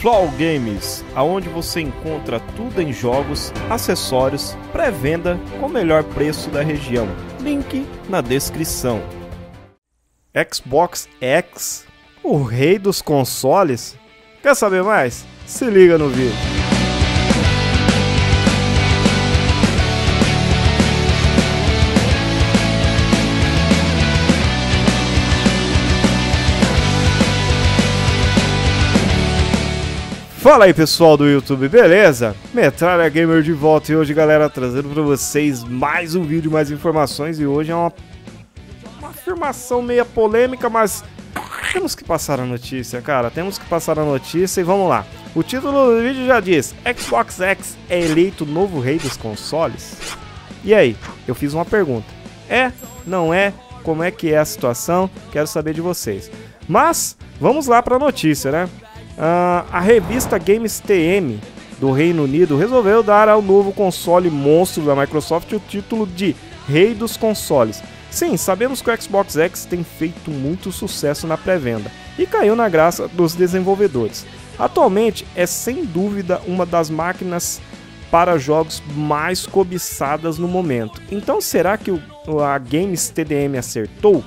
Flow Games, aonde você encontra tudo em jogos, acessórios, pré-venda com o melhor preço da região. Link na descrição. Xbox X, o rei dos consoles? Quer saber mais? Se liga no vídeo. Fala aí pessoal do YouTube, beleza? Metralha Gamer de volta e hoje galera trazendo para vocês mais um vídeo, mais informações e hoje é uma, uma afirmação meia polêmica, mas temos que passar a notícia, cara, temos que passar a notícia e vamos lá. O título do vídeo já diz, Xbox X é eleito novo rei dos consoles? E aí, eu fiz uma pergunta, é, não é, como é que é a situação, quero saber de vocês. Mas, vamos lá para a notícia, né? Uh, a revista Games TM do Reino Unido resolveu dar ao novo console monstro da Microsoft o título de Rei dos Consoles. Sim, sabemos que o Xbox X tem feito muito sucesso na pré-venda e caiu na graça dos desenvolvedores. Atualmente é sem dúvida uma das máquinas para jogos mais cobiçadas no momento. Então será que a Games TDM acertou?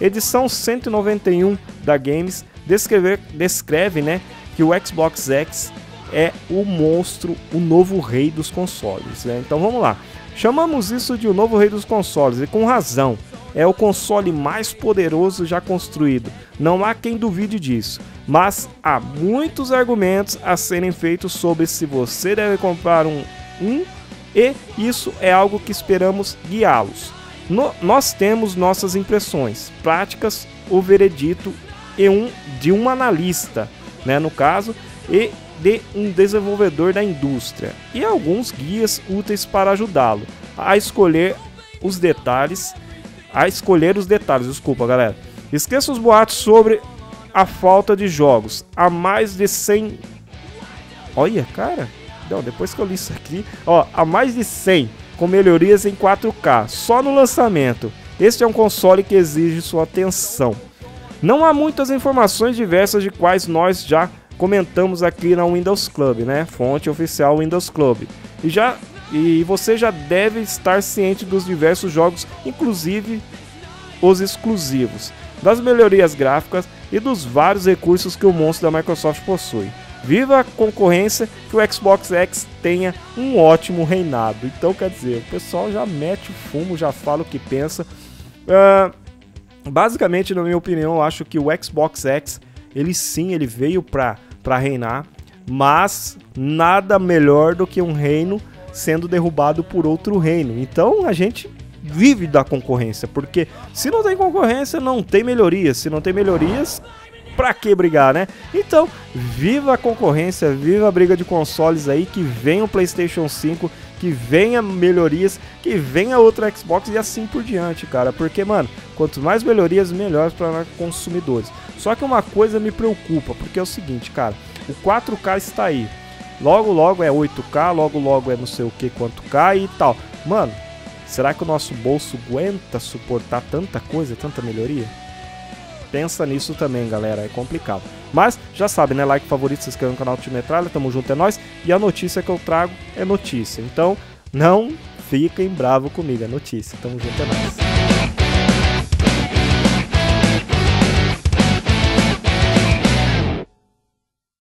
Edição 191 da Games descreve, descreve né, que o Xbox X é o monstro, o novo rei dos consoles. Né? Então vamos lá. Chamamos isso de o novo rei dos consoles e com razão. É o console mais poderoso já construído. Não há quem duvide disso. Mas há muitos argumentos a serem feitos sobre se você deve comprar um, um e isso é algo que esperamos guiá-los. No, nós temos nossas impressões, práticas, o veredito e um de um analista, né, no caso, e de um desenvolvedor da indústria e alguns guias úteis para ajudá-lo a escolher os detalhes, a escolher os detalhes, desculpa, galera. Esqueça os boatos sobre a falta de jogos. Há mais de 100 Olha, cara. Não, depois que eu li isso aqui, ó, há mais de 100 com melhorias em 4K só no lançamento. Este é um console que exige sua atenção. Não há muitas informações diversas de quais nós já comentamos aqui na Windows Club, né? Fonte oficial Windows Club. E já e você já deve estar ciente dos diversos jogos, inclusive os exclusivos, das melhorias gráficas e dos vários recursos que o monstro da Microsoft possui. Viva a concorrência que o Xbox X tenha um ótimo reinado. Então, quer dizer, o pessoal já mete o fumo, já fala o que pensa. Uh, basicamente, na minha opinião, eu acho que o Xbox X, ele sim, ele veio para reinar, mas nada melhor do que um reino sendo derrubado por outro reino. Então, a gente vive da concorrência, porque se não tem concorrência, não tem melhorias. Se não tem melhorias, pra que brigar, né? Então, viva a concorrência, viva a briga de consoles aí, que venha o PlayStation 5, que venha melhorias, que venha outro Xbox e assim por diante, cara. Porque, mano, quanto mais melhorias, melhores para consumidores. Só que uma coisa me preocupa, porque é o seguinte, cara, o 4K está aí. Logo, logo é 8K, logo, logo é não sei o que quanto K e tal. Mano, será que o nosso bolso aguenta suportar tanta coisa, tanta melhoria? Pensa nisso também, galera. É complicado. Mas já sabe, né? Like, favorito, se inscreva no canal Time Metralha. Tamo junto, é nóis. E a notícia que eu trago é notícia. Então, não fiquem bravo comigo. É notícia. Tamo junto, é nóis.